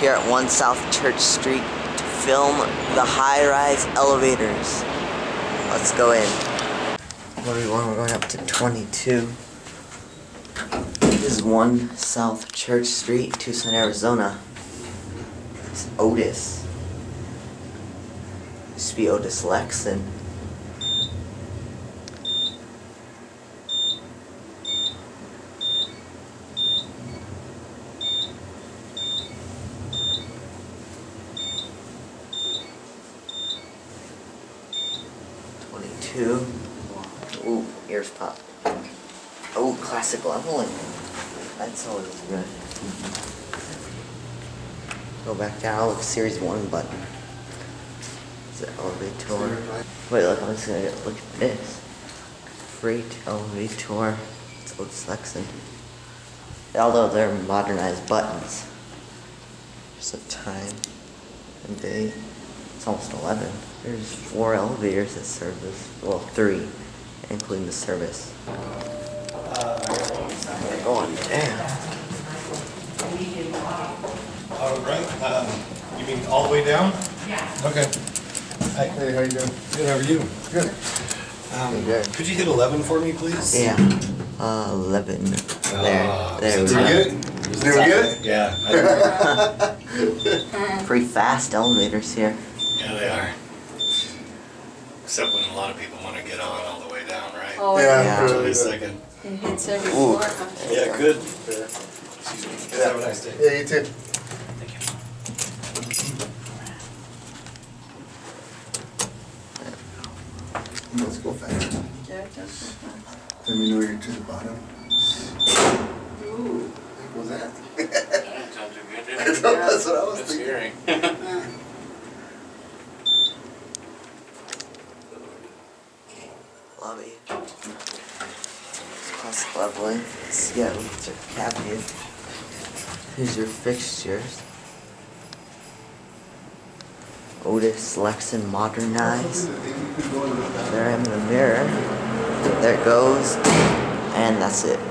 Here at 1 South Church Street to film the high-rise elevators. Let's go in. Everyone, we're going up to 22. This is 1 South Church Street, Tucson, Arizona. It's Otis. Used to be Otis Lexan. Twenty-two. Ooh, ears pop. Oh, classic leveling. That's always good. Go back down, look, series one button. Is it elevator? Wait, look, I'm just gonna get, look at this. Freight elevator. It's Otis Lexan. Although they're modernized buttons. There's a time and date. It's almost 11. There's four elevators that serve service, well, three, including the service. We're going down. All right, um, you mean all the way down? Yeah. Okay. Hi. Hey, how you doing? Good, how are you? Good. Um, Good. Could you hit 11 for me, please? Yeah. Uh, 11. There. Ah, there we did Did we go. get it? Did we get it? Yeah. I- Pretty fast elevators here. Yeah, they are. Except when a lot of people want to get on all the way down, right? Oh, Yeah. Yeah. Wait a second. It hits every Ooh. floor. Yeah, good. Yeah. Excuse me. Have a nice day. Yeah, you too. Thank you. Let's go fast. Yeah, it does so fast. Let me know you're to the bottom. Ooh. What was that? That sounds too good, didn't it? That's what I was That's thinking. scary. Lobby. Leveling. It's, yeah, it's a cab view. Here's your fixtures. Otis Lexan modernized. There in the mirror. There it goes. And that's it.